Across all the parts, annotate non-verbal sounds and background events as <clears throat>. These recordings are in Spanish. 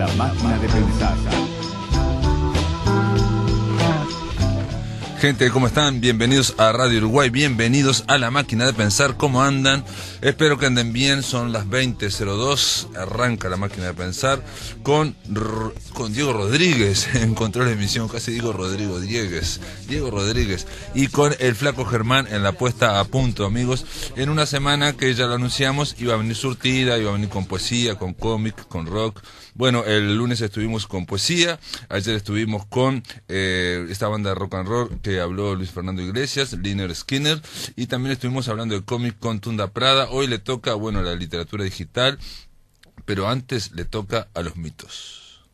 La máquina de pensar. Gente, ¿cómo están? Bienvenidos a Radio Uruguay, bienvenidos a la máquina de pensar, ¿cómo andan? Espero que anden bien, son las 20.02, arranca la máquina de pensar con, con Diego Rodríguez <laughs> en control de emisión, casi digo Rodrigo Diegues, Diego Rodríguez, y con el flaco Germán en la puesta a punto, amigos, en una semana que ya lo anunciamos, iba a venir surtida, iba a venir con poesía, con cómic, con rock, bueno, el lunes estuvimos con poesía, ayer estuvimos con eh, esta banda de rock and roll que habló Luis Fernando Iglesias, Liner Skinner, y también estuvimos hablando de cómic con Tunda Prada. Hoy le toca, bueno, la literatura digital, pero antes le toca a los mitos.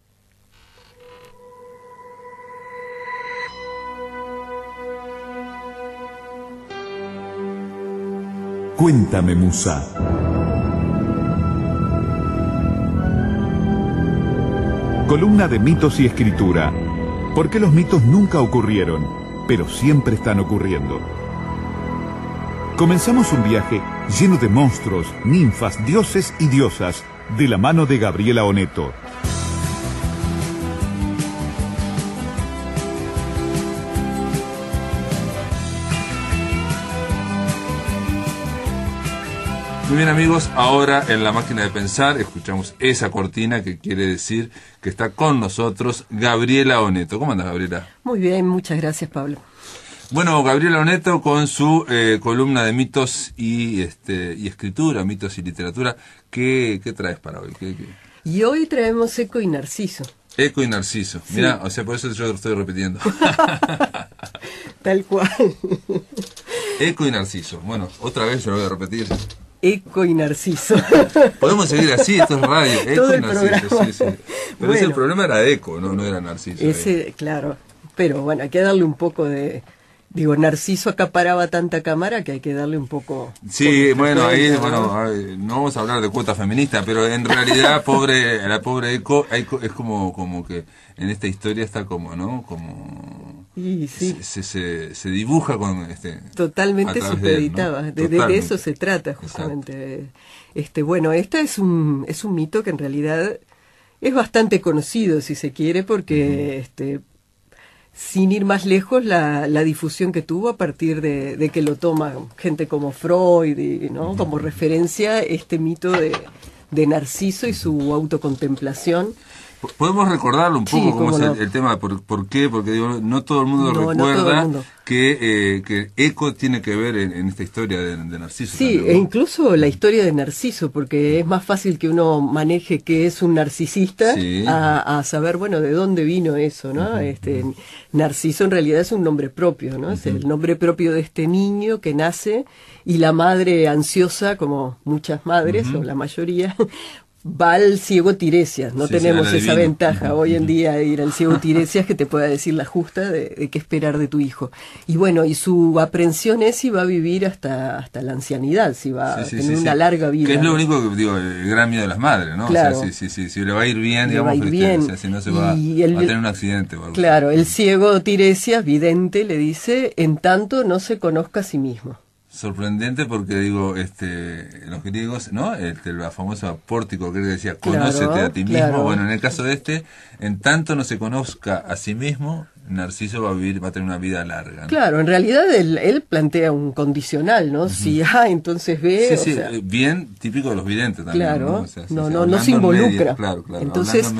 Cuéntame, Musa. Columna de mitos y escritura. ¿Por qué los mitos nunca ocurrieron, pero siempre están ocurriendo? Comenzamos un viaje lleno de monstruos, ninfas, dioses y diosas, de la mano de Gabriela Oneto. Muy bien amigos, ahora en la máquina de pensar escuchamos esa cortina que quiere decir que está con nosotros Gabriela Oneto. ¿Cómo andas Gabriela? Muy bien, muchas gracias Pablo. Bueno, Gabriela Oneto con su eh, columna de mitos y, este, y escritura, mitos y literatura, ¿qué, qué traes para hoy? Y hoy traemos Eco y Narciso. Eco y Narciso. Mira, o sea, por eso yo lo estoy repitiendo. <laughs> Tal cual. Eco y Narciso. Bueno, otra vez yo lo voy a repetir. Eco y Narciso. <laughs> Podemos seguir así, esto es radio. Eco y Narciso, sí, sí. Pero ese <laughs> el problema era Eco, no, no era Narciso. Ese, claro. Pero bueno, hay que darle un poco de. Digo, Narciso acaparaba tanta cámara que hay que darle un poco. Sí, bueno, ahí, bueno, no vamos a hablar de cuota feminista, pero en realidad, <laughs> pobre, la pobre Eco, es como, como que en esta historia está como, ¿no? Como y sí. se, se, se, dibuja con este totalmente supeditada de, de, eso se trata justamente. Este bueno esta es un es un mito que en realidad es bastante conocido si se quiere porque este sin ir más lejos la, la difusión que tuvo a partir de, de, que lo toma gente como Freud y, no como referencia este mito de, de Narciso y su autocontemplación Podemos recordarlo un poco cómo es el, tema, por, por, qué, porque digo, no todo el mundo recuerda Que, eh, que Eco tiene que ver en, esta historia de, Narciso. Sí, e incluso la historia de Narciso, porque es más fácil que uno maneje que es un narcisista a, saber, bueno, de dónde vino eso, ¿no? este Narciso en realidad es un nombre propio, ¿no? Es el nombre propio de este niño que nace y la madre ansiosa, como muchas madres, o la mayoría, va al ciego Tiresias. No tenemos esa ventaja hoy en día de ir al ciego Tiresias que te pueda decir la justa de, qué esperar de tu hijo. Y bueno, y su aprensión es si va a vivir hasta, hasta la ancianidad, si va a tener una larga vida. Que es lo único que digo, el gran miedo de las madres, ¿no? Claro. O sea, si, si, si, le va a ir bien, digamos, si no se va, a tener un accidente. claro, el ciego Tiresias, vidente, le dice, en tanto no se conozca a sí mismo sorprendente porque digo este los griegos no este, la famosa pórtico que decía conócete a ti mismo bueno en el caso de este en tanto no se conozca a sí mismo Narciso va a vivir, va a tener una vida larga. Claro, en realidad él, plantea un condicional, ¿no? Si A, entonces ve. Sí, sí, bien típico de los videntes también. Claro, no, no, no, se involucra. claro, claro. Entonces,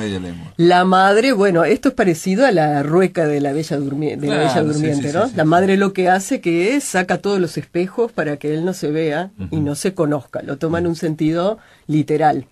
la madre, bueno, esto es parecido a la rueca de la Bella, de la bella Durmiente, ¿no? La madre lo que hace que es, saca todos los espejos para que él no se vea y no se conozca. Lo toma en un sentido literal.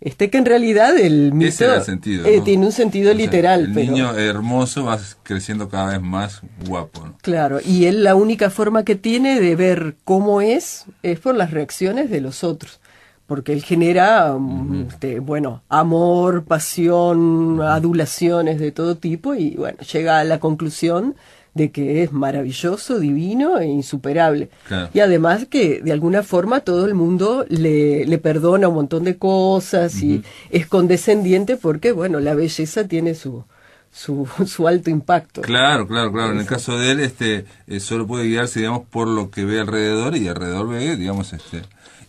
Este que en realidad el mito eh, tiene un sentido literal. El niño hermoso va creciendo cada vez más guapo. Claro, y él la única forma que tiene de ver cómo es es por las reacciones de los otros. Porque él genera, mm, este, bueno, amor, pasión, adulaciones de todo tipo y bueno, llega a la conclusión de que es maravilloso, divino e insuperable. Y además que de alguna forma todo el mundo le, le perdona un montón de cosas y es condescendiente porque, bueno, la belleza tiene su, su, <laughs> su alto impacto. Claro, claro, claro. En el caso de él, este, eh, solo puede guiarse, digamos, por lo que ve alrededor y alrededor ve, digamos, este,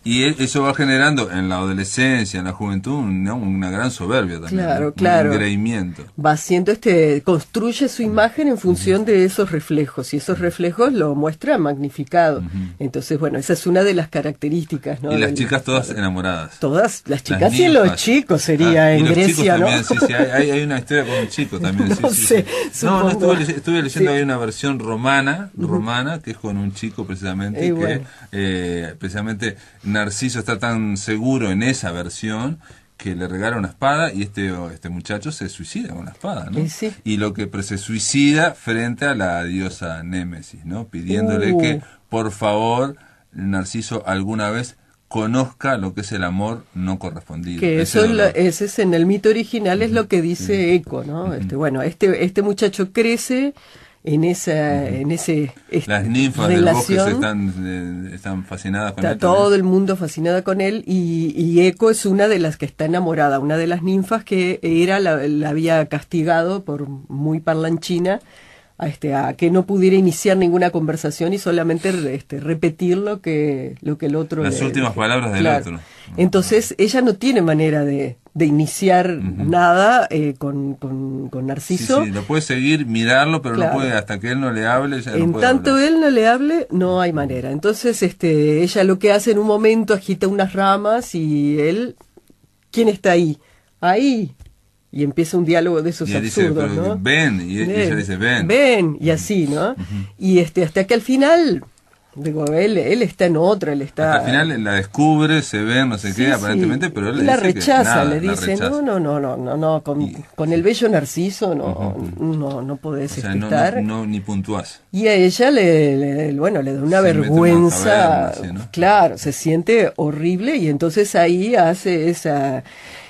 Y e, eso va generando en la adolescencia, en la juventud, una gran soberbia también. Claro, claro. Un engreimiento. Va haciendo este, construye su imagen en función de esos reflejos y esos reflejos lo muestra magnificado. Entonces, bueno, esa es una de las características, ¿no? Y las chicas todas enamoradas. Todas, las chicas y los chicos sería ah, en Grecia, ¿no? sí, sí, hay, hay, una historia con un chico <laughs> también. no sí, sé, No, no, estuve, estuve leyendo, hay una versión romana, romana, que es con un chico precisamente, que eh, precisamente Narciso está tan seguro en esa versión que le regala una espada y este, este muchacho se suicida con la espada, ¿no? Y lo que se suicida frente a la diosa Némesis, ¿no? Pidiéndole que, uh. por favor, Narciso alguna vez conozca lo que es el amor no correspondido. Que eso ese es en el mito original es lo que dice Eco, ¿no? Este bueno, este este muchacho crece en esa en ese las ninfas del bosque están, eh, están fascinadas con está todo el mundo fascinado con él y, y, Eco es una de las que está enamorada una de las ninfas que era la, la había castigado por muy parlanchina a, este, a que no pudiera iniciar ninguna conversación y solamente este, repetir lo que, lo que el otro... Las últimas palabras del otro. Entonces ella no tiene manera de, de iniciar nada eh, con, con, con, Narciso. Sí, sí, lo puede seguir, mirarlo, pero no puede, hasta que él no le hable. en tanto él no le hable, no hay manera. Entonces este, ella lo que hace en un momento agita unas ramas y él, ¿quién está ahí? Ahí, y empieza un diálogo de esos absurdos, ¿no? Ven, y ella dice ven. Ven, y así, ¿no? Y este, hasta que al final, digo, él, él está en otra, él está... al final la descubre, se ve, no sé qué, aparentemente, pero él la rechaza, le dice, no, no, no, no, no, no, con, con el bello narciso no, no, no podés o estar. No, ni puntuás. Y a ella le, bueno, le da una vergüenza, claro, se siente horrible y entonces ahí hace esa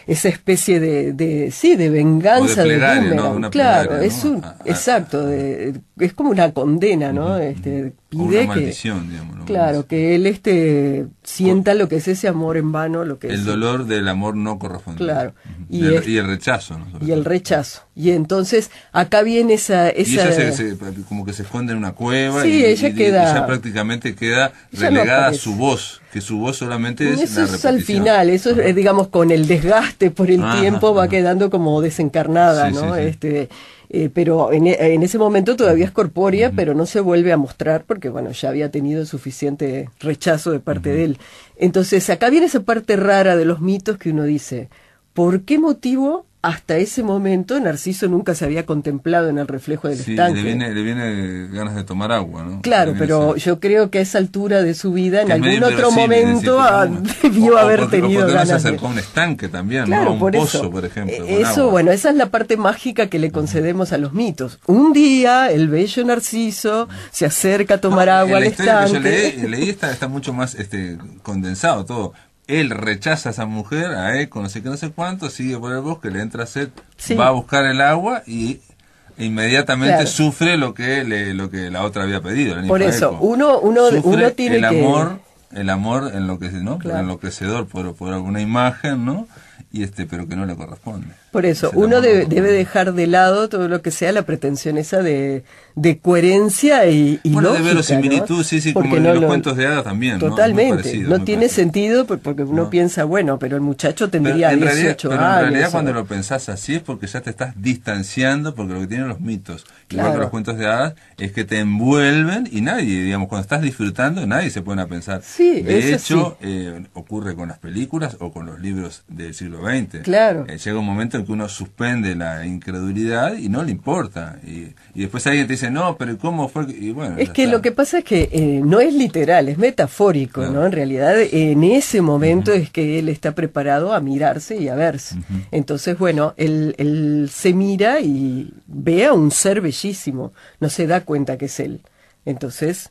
esa especie de, de sí de venganza de, claro es un exacto es como una condena no este pide que claro que él este sienta lo que es ese amor en vano lo que el dolor del amor no correspondido claro. Y, el, y el rechazo y el rechazo. Y entonces acá viene esa esa como que se esconde en una cueva y, ella queda ella prácticamente queda relegada a su voz que su voz solamente es eso es al final eso es digamos con el desgaste por el tiempo va quedando como desencarnada no este eh, pero en, en, ese momento todavía es corpórea, pero no se vuelve a mostrar porque, bueno, ya había tenido suficiente rechazo de parte de él. Entonces, acá viene esa parte rara de los mitos que uno dice, ¿por qué motivo hasta ese momento Narciso nunca se había contemplado en el reflejo del sí, estanque. Le viene, le viene ganas de tomar agua, ¿no? Claro, pero yo creo que a esa altura de su vida, en algún otro momento, ah, <laughs> debió haber tenido ganas. No se acercó a un estanque también, ¿no? A un pozo, por ejemplo. Eso, bueno, esa es la parte mágica que le concedemos a los mitos. Un día, el bello Narciso se acerca a tomar agua al estanque. Que yo leí, está, está mucho más este, condensado todo él rechaza a esa mujer, a él, no sé qué, no sé cuánto, sigue por el bosque, le entra sed, va a buscar el agua y inmediatamente sufre lo que le, lo que la otra había pedido. por eso, uno, uno, uno tiene el amor, el amor enloquecedor, ¿no? enloquecedor por, por alguna imagen, ¿no? y este pero que no le corresponde. Por eso, uno debe, debe, dejar de lado todo lo que sea la pretensión esa de, de coherencia y, y bueno, de verosimilitud, sí, sí, como en los cuentos de hadas también. Totalmente, no, tiene sentido porque uno piensa, bueno, pero el muchacho tendría pero 18 pero años. en realidad cuando lo pensás así es porque ya te estás distanciando, porque lo que tienen los mitos, igual que los cuentos de hadas, es que te envuelven y nadie, digamos, cuando estás disfrutando, nadie se pone a pensar. Sí, de hecho, eh, ocurre con las películas o con los libros del siglo Claro. Eh, llega un momento que uno suspende la incredulidad y no le importa. Y, después alguien te dice, no, pero ¿cómo fue? Y bueno, es que lo que pasa es que eh, no es literal, es metafórico, ¿no? En realidad, en ese momento es que él está preparado a mirarse y a verse. Entonces, bueno, él, él se mira y ve a un ser bellísimo, no se da cuenta que es él. Entonces,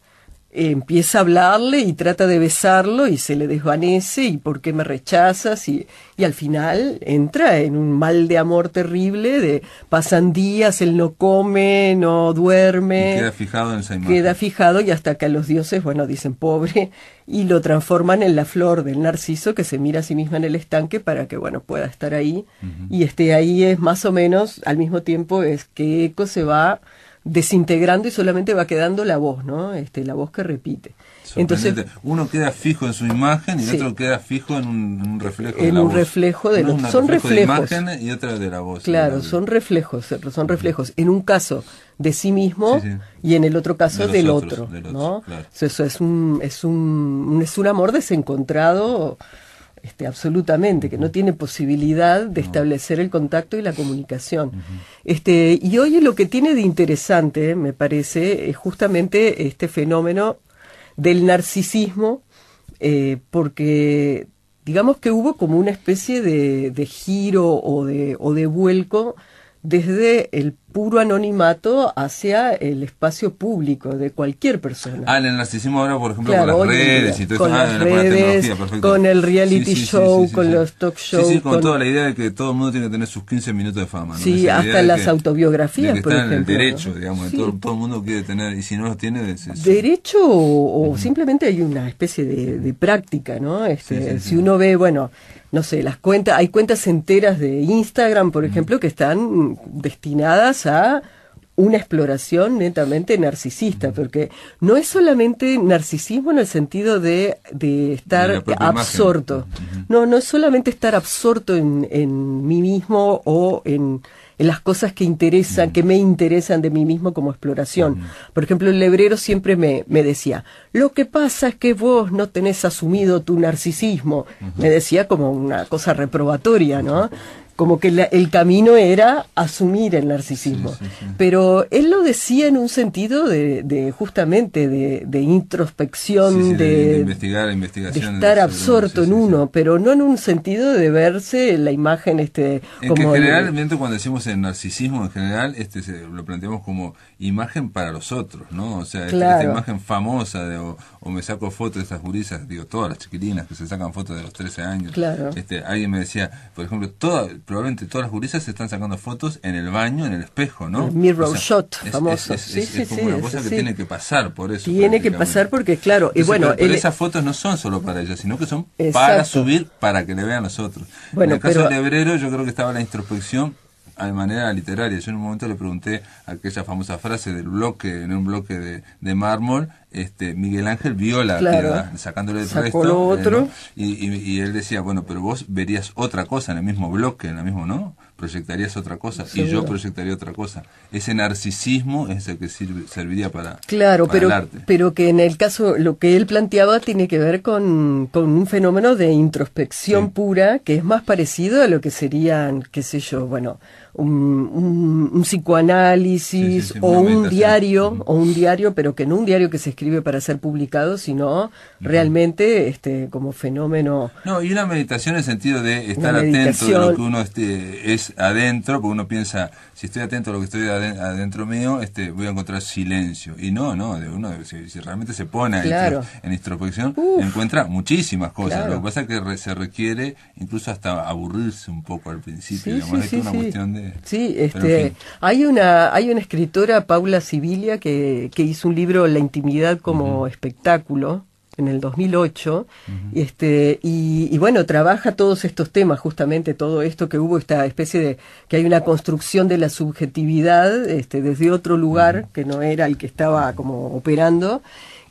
empieza a hablarle y trata de besarlo y se le desvanece y por qué me rechazas y, y al final entra en un mal de amor terrible de pasan días, él no come, no duerme. queda fijado en esa imagen. Queda fijado y hasta que a los dioses, bueno, dicen pobre y lo transforman en la flor del narciso que se mira a sí misma en el estanque para que, bueno, pueda estar ahí y esté ahí es más o menos al mismo tiempo es que Eco se va desintegrando y solamente va quedando la voz, ¿no? Este, la voz que repite. Entonces, uno queda fijo en su imagen y otro queda fijo en un, reflejo en de la un reflejo de los son reflejos de imagen y otra de la voz claro son reflejos son reflejos. En un caso de sí mismo y en el otro caso del otro, no eso es un es un es un amor desencontrado este, absolutamente, que no tiene posibilidad de establecer el contacto y la comunicación. este, y hoy lo que tiene de interesante, me parece, es justamente este fenómeno del narcisismo, eh, porque digamos que hubo como una especie de, de giro o de, o de vuelco desde el puro anonimato hacia el espacio público de cualquier persona. Ah, el narcisismo ahora, por ejemplo, con las redes y todo con Las redes, con el reality show, con los talk shows. Sí, con, toda la idea de que todo el mundo tiene que tener sus 15 minutos de fama. ¿no? Sí, hasta las autobiografías, por ejemplo. el derecho, digamos, todo, todo, el mundo quiere tener, y si no los tiene... derecho o, simplemente hay una especie de, de práctica, ¿no? Este, si uno ve, bueno no sé, las cuentas, hay cuentas enteras de Instagram, por ejemplo, que están destinadas a una exploración netamente narcisista, porque no es solamente narcisismo en el sentido de, de estar absorto, no, no es solamente estar absorto en, en mí mismo o en en las cosas que interesan, que me interesan de mí mismo como exploración. Por ejemplo, el lebrero siempre me, me, decía, lo que pasa es que vos no tenés asumido tu narcisismo. Me decía como una cosa reprobatoria, ¿no? Como que el camino era asumir el narcisismo. Pero él lo decía en un sentido de, justamente de, introspección, de, investigar, investigación, de estar absorto en uno, pero no en un sentido de verse la imagen este en como que generalmente cuando decimos el narcisismo en general este lo planteamos como imagen para los otros, ¿no? O sea, esta, imagen famosa de o, me saco fotos de estas gurisas, digo, todas las chiquilinas que se sacan fotos de los 13 años. Este, alguien me decía, por ejemplo, todas probablemente todas las gurisas se están sacando fotos en el baño, en el espejo, ¿no? El mirror shot, famoso. Es, sí, sí, como una cosa que tiene que pasar por eso. Tiene que pasar porque, claro, y bueno... Pero, esas fotos no son solo para ella, sino que son para subir, para que le vean los otros. Bueno, en el caso del hebrero yo creo que estaba la introspección de manera literaria. Yo en un momento le pregunté aquella famosa frase del bloque, en un bloque de, de mármol, este Miguel Ángel vio la piedra, sacándole el resto. otro. y, y, él decía, bueno, pero vos verías otra cosa en el mismo bloque, en el mismo, ¿no? Proyectarías otra cosa y yo proyectaría otra cosa. Ese narcisismo es el que serviría para, claro, pero, el arte. pero que en el caso, lo que él planteaba tiene que ver con, con un fenómeno de introspección pura que es más parecido a lo que serían, qué sé yo, bueno, un, un, psicoanálisis o un diario, o un diario, pero que no un diario que se escribe para ser publicado, sino realmente este como fenómeno. No, y una meditación en el sentido de estar atento de lo que uno este, es adentro, porque uno piensa, si estoy atento a lo que estoy adentro mío, este, voy a encontrar silencio. Y no, no, de uno si, realmente se pone en introspección, encuentra muchísimas cosas. Lo que pasa es que se requiere incluso hasta aburrirse un poco al principio. es una cuestión de Sí, este, hay una hay una escritora Paula Sibilia que, que hizo un libro La intimidad como espectáculo en el 2008 este y, bueno trabaja todos estos temas justamente todo esto que hubo esta especie de que hay una construcción de la subjetividad este desde otro lugar que no era el que estaba como operando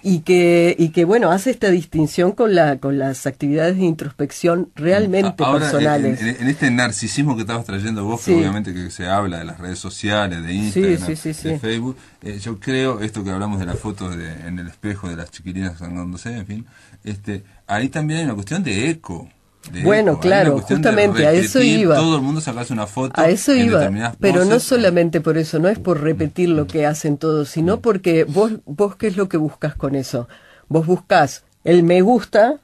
y que, y que bueno, hace esta distinción con, la, con las actividades de introspección realmente personales. En, este narcisismo que estabas trayendo vos, que obviamente que se habla de las redes sociales, de Instagram, de Facebook, eh, yo creo, esto que hablamos de las fotos de, en el espejo de las chiquilinas sangándose, en fin, este, ahí también hay una cuestión de eco bueno, claro, justamente a eso iba. Todo el mundo sacase una foto. A eso iba. Pero no solamente por eso, no es por repetir lo que hacen todos, sino mm. porque vos, vos qué es lo que buscas con eso. Vos buscas el me gusta,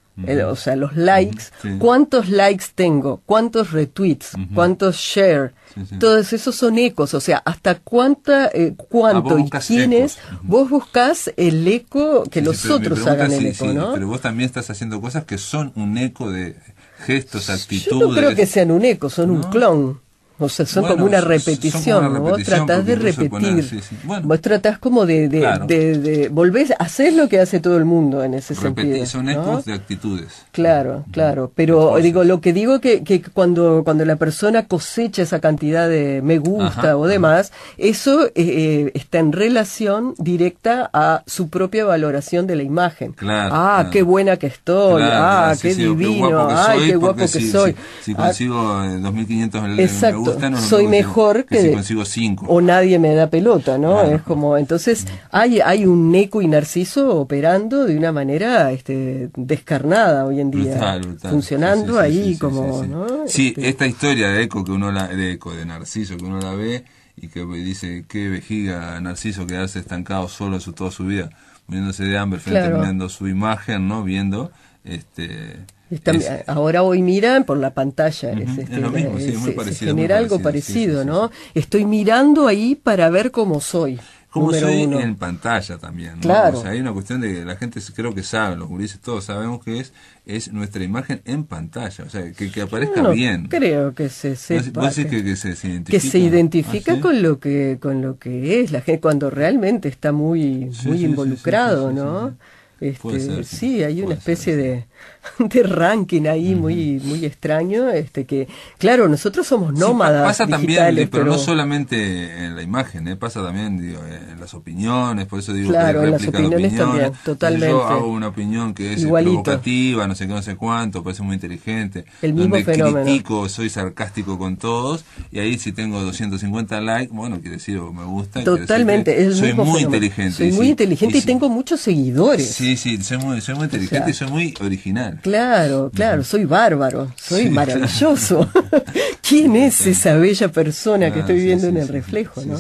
o sea, los likes. ¿Cuántos likes tengo? ¿Cuántos retweets? ¿Cuántos share? Todos esos son ecos, o sea, hasta cuánta, eh, cuánto y quiénes, vos buscas el eco que los otros hagan el eco, ¿no? Pero vos también estás haciendo cosas que son un eco de gestos, actitudes. Yo no creo que sean un eco, son un clon. O sea, son como una repetición, ¿no? Vos tratás de repetir. Vos tratás como de, de, de, volvés, hacer lo que hace todo el mundo en ese sentido. Son ecos de actitudes. Claro, claro. Pero digo, lo que digo que, que cuando, cuando la persona cosecha esa cantidad de me gusta o demás, eso eh, eh, está en relación directa a su propia valoración de la imagen. Claro, ah, qué buena que estoy. ah, qué divino. Ay, qué guapo que soy. Si, consigo 2500 ah, Exacto soy mejor que, si consigo cinco. O nadie me da pelota, ¿no? Es como, entonces hay, hay un Neco y Narciso operando de una manera este, descarnada hoy en día. Funcionando ahí como, ¿no? Sí, este esta historia de Eco que uno la, de Eco, de Narciso que uno la ve y que dice qué vejiga Narciso quedarse estancado solo su, toda su vida, muriéndose de hambre, terminando su imagen, ¿no? Viendo este ahora hoy miran por la pantalla. es, este, lo mismo, sí, muy parecido, genera algo parecido, ¿no? Estoy mirando ahí para ver cómo soy. Cómo soy en pantalla también, ¿no? Claro. O sea, hay una cuestión de que la gente creo que sabe, los gurises todos sabemos que es es nuestra imagen en pantalla, o sea, que, que aparezca bien. Creo que se sepa. que, que, se, identifica, que se identifica ¿Ah, con lo que con lo que es la gente cuando realmente está muy muy involucrado, ¿no? Este, sí, hay una especie de, <laughs> de, ranking ahí muy muy extraño, este que claro, nosotros somos nómadas pasa también, pero, no solamente en la imagen, ¿eh? pasa también digo, en las opiniones, por eso digo claro, en las opiniones, también, totalmente. Yo hago una opinión que es provocativa, no sé qué, no sé cuánto, parece muy inteligente, el mismo donde critico, soy sarcástico con todos y ahí si tengo 250 likes, bueno, quiere decir me gusta, totalmente, soy muy inteligente, soy muy inteligente y, tengo muchos seguidores. Sí, sí, soy muy, soy muy inteligente y soy muy original. Claro, claro, soy bárbaro, soy maravilloso. <laughs> ¿Quién es esa bella persona que estoy viendo en el reflejo, no?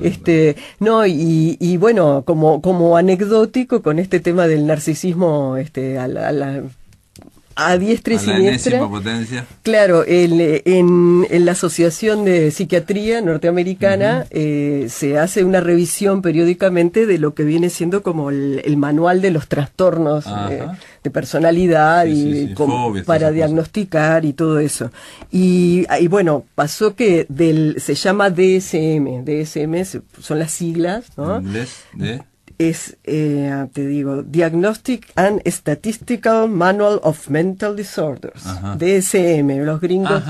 este, no, y, y, bueno, como, como anecdótico con este tema del narcisismo, este, a la a diestra y siniestra. Claro, el, en, en, la Asociación de Psiquiatría Norteamericana eh, se hace una revisión periódicamente de lo que viene siendo como el, manual de los trastornos eh, de personalidad y para diagnosticar y todo eso. Y, y, bueno, pasó que del se llama DSM, DSM son las siglas, ¿no? de es, eh, te digo, Diagnostic and Statistical Manual of Mental Disorders, DSM, los gringos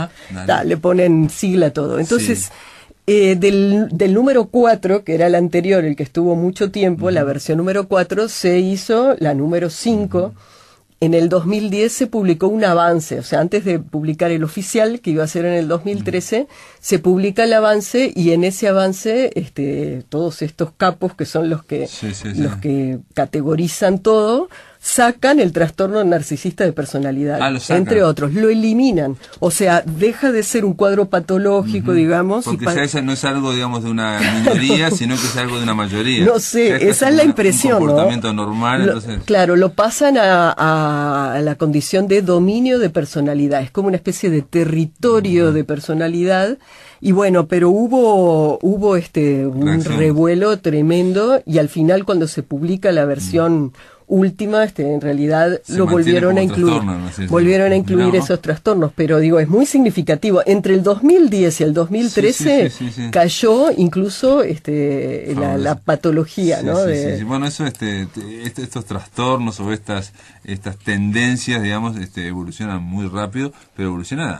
le ponen sigla todo. Entonces, eh, del, del, número 4, que era el anterior, el que estuvo mucho tiempo, la versión número 4, se hizo la número 5 en el 2010 se publicó un avance, o sea, antes de publicar el oficial, que iba a ser en el 2013, se publica el avance y en ese avance este, todos estos capos que son los que, los que categorizan todo, sacan el trastorno narcisista de personalidad, ah, entre otros, lo eliminan. O sea, deja de ser un cuadro patológico, digamos. Porque ya no es algo, digamos, de una minoría, <laughs> sino que es algo de una mayoría. No sé, esa es la impresión. Un comportamiento normal. Claro, lo pasan a, a, la condición de dominio de personalidad. Es como una especie de territorio de personalidad. Y bueno, pero hubo, hubo este, un revuelo tremendo y al final cuando se publica la versión última, este, en realidad lo volvieron a incluir, volvieron a incluir esos trastornos, pero digo, es muy significativo. Entre el 2010 y el 2013 cayó incluso este, la, patología, ¿no? Bueno, eso, este, este, estos trastornos o estas, estas tendencias, digamos, este, evolucionan muy rápido, pero evolucionan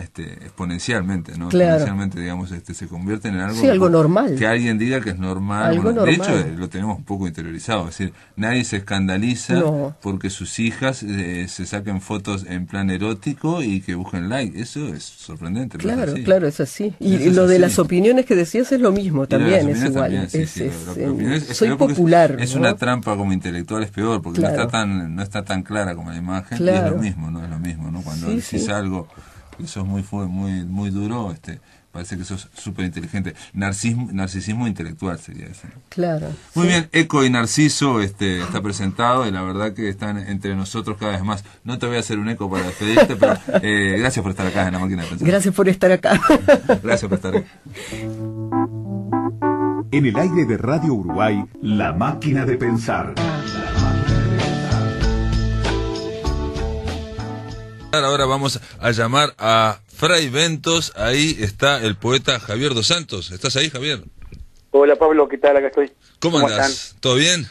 este, exponencialmente, ¿no? Exponencialmente, digamos, este, se convierten en algo, algo normal. Que alguien diga que es normal. De hecho, lo tenemos un poco interiorizado. Es decir, nadie se escandaliza porque sus hijas eh, se saquen fotos en plan erótico y que busquen like. Eso es sorprendente. Claro, claro, es así. Y, lo de las opiniones que decías es lo mismo, también es igual. soy popular. Es una trampa como intelectual, es peor, porque no está tan no está tan clara como la imagen. Y es lo mismo, ¿no? Es lo mismo, ¿no? Cuando decís algo eso es muy, muy, muy duro, este, parece que sos súper inteligente. Narcismo, narcisismo intelectual sería eso. Claro. Muy bien, Eco y Narciso este, está presentado y la verdad que están entre nosotros cada vez más. No te voy a hacer un eco para despedirte, pero eh, gracias por estar acá en la máquina de pensar. Gracias por estar acá. <laughs> gracias por estar acá. En el aire de Radio Uruguay, la máquina de pensar. Ahora vamos a llamar a Fray Ventos, ahí está el poeta Javier Dos Santos. ¿Estás ahí, Javier? Hola Pablo, ¿qué tal? Acá estoy. ¿Cómo, andas? ¿Todo bien?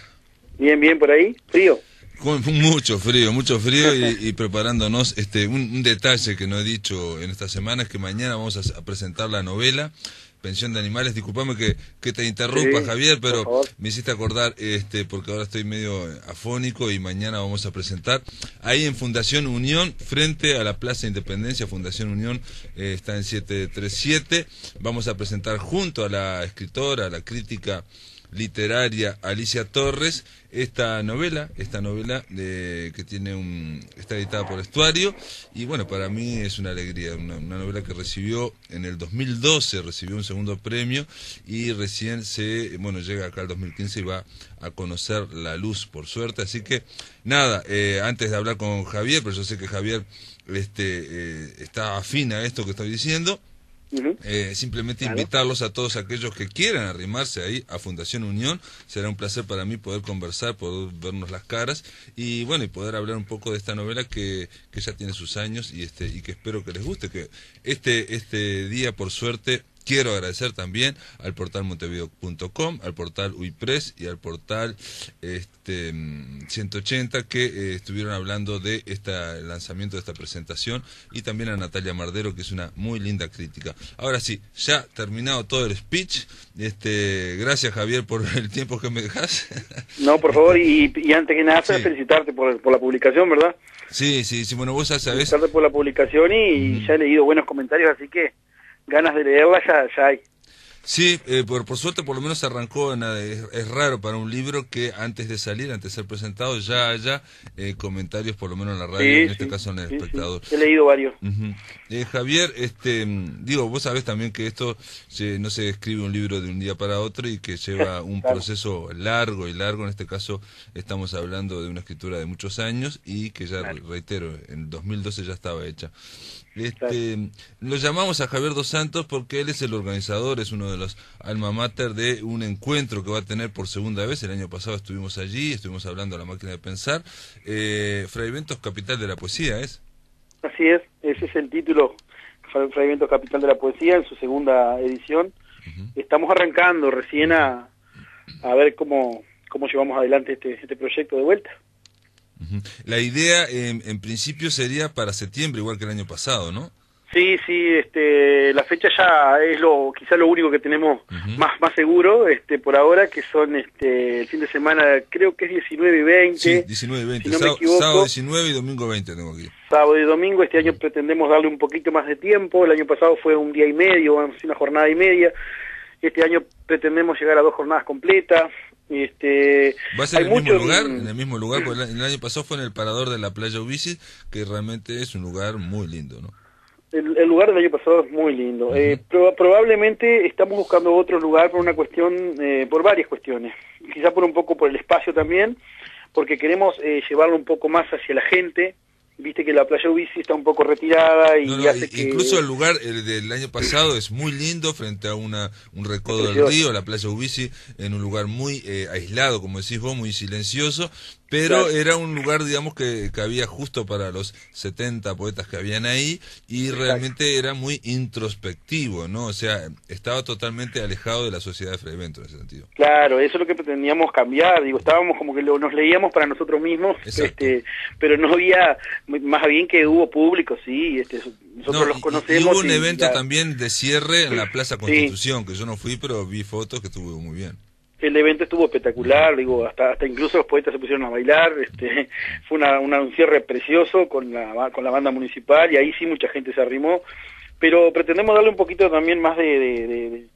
Bien, bien, por ahí. ¿Frío? mucho frío, mucho frío y, <laughs> preparándonos. Este, un, detalle que no he dicho en esta semana es que mañana vamos a presentar la novela pensión de animales. Disculpame que, que te interrumpa, Javier, pero me hiciste acordar, este, porque ahora estoy medio afónico y mañana vamos a presentar ahí en Fundación Unión, frente a la Plaza Independencia, Fundación Unión eh, está en 737. Vamos a presentar junto a la escritora, la crítica literaria Alicia Torres esta novela, esta novela de, que tiene un, está editada por Estuario y bueno, para mí es una alegría, una, novela que recibió en el 2012, recibió un segundo premio y recién se, bueno, llega acá al 2015 y va a conocer la luz, por suerte, así que nada, eh, antes de hablar con Javier, pero yo sé que Javier este, eh, está afín a esto que estoy diciendo, eh, simplemente invitarlos a todos aquellos que quieran arrimarse ahí a Fundación Unión. Será un placer para mí poder conversar, poder vernos las caras y bueno, y poder hablar un poco de esta novela que, que ya tiene sus años y este y que espero que les guste, que este este día por suerte Quiero agradecer también al portal montevideo.com, al portal UIPRES y al portal este, 180 que eh, estuvieron hablando de este lanzamiento de esta presentación y también a Natalia Mardero que es una muy linda crítica. Ahora sí, ya terminado todo el speech. Este, gracias Javier por <laughs> el tiempo que me dejas. No, por favor, y, antes que nada, felicitarte por, por la publicación, ¿verdad? Sí, sí, sí, bueno, vos ya sabés. Felicitarte por la publicación y ya he leído buenos comentarios, así que ganas de leerla ya, ya hay. Sí, eh, por, por suerte por lo menos arrancó, es, raro para un libro que antes de salir, antes de ser presentado, ya haya eh, comentarios por lo menos en la radio, en este caso en el espectador. He leído varios. eh, Javier, este, digo, vos sabés también que esto no se escribe un libro de un día para otro y que lleva <laughs> un proceso largo y largo, en este caso estamos hablando de una escritura de muchos años y que ya, reitero, en 2012 ya estaba hecha. Este, lo llamamos a Javier Dos Santos porque él es el organizador, es uno de los alma mater de un encuentro que va a tener por segunda vez. El año pasado estuvimos allí, estuvimos hablando de la máquina de pensar. Eh, Fray Ventos, capital de la poesía, ¿es? Así es, ese es el título, Fray Ventos, capital de la poesía, en su segunda edición. Estamos arrancando recién a, a ver cómo, cómo llevamos adelante este, este proyecto de vuelta. La idea en, principio sería para septiembre, igual que el año pasado, ¿no? Sí, sí, este, la fecha ya es lo, quizá lo único que tenemos más, más seguro, este, por ahora, que son, este, el fin de semana, creo que es 19 y 20. Sí, 19 y 20, sábado, 19 y domingo 20 tengo aquí. Sábado y domingo, este año pretendemos darle un poquito más de tiempo, el año pasado fue un día y medio, una jornada y media, este año pretendemos llegar a dos jornadas completas, este, ¿Va a ser en el mismo lugar? En el mismo lugar, porque el, año pasado fue en el parador de la playa Ubici, que realmente es un lugar muy lindo, ¿no? El, lugar del año pasado es muy lindo. eh, probablemente estamos buscando otro lugar por una cuestión, eh, por varias cuestiones. Quizá por un poco por el espacio también, porque queremos eh, llevarlo un poco más hacia la gente, viste que la playa Ubici está un poco retirada y hace que... Incluso el lugar el del año pasado es muy lindo frente a una un recodo del río, la playa Ubici, en un lugar muy eh, aislado, como decís vos, muy silencioso, pero era un lugar, digamos, que, que, había justo para los 70 poetas que habían ahí y realmente era muy introspectivo, ¿no? O sea, estaba totalmente alejado de la sociedad de Frevento en ese sentido. Claro, eso es lo que pretendíamos cambiar, digo, estábamos como que nos leíamos para nosotros mismos, este, pero no había, más bien que hubo público, sí, este, nosotros los conocemos. Y hubo un evento también de cierre en la Plaza Constitución, que yo no fui, pero vi fotos que estuvo muy bien el evento estuvo espectacular, digo, hasta hasta incluso los poetas se pusieron a bailar, este, <laughs> fue una, un cierre precioso con la, con la banda municipal y ahí sí mucha gente se arrimó, pero pretendemos darle un poquito también más de,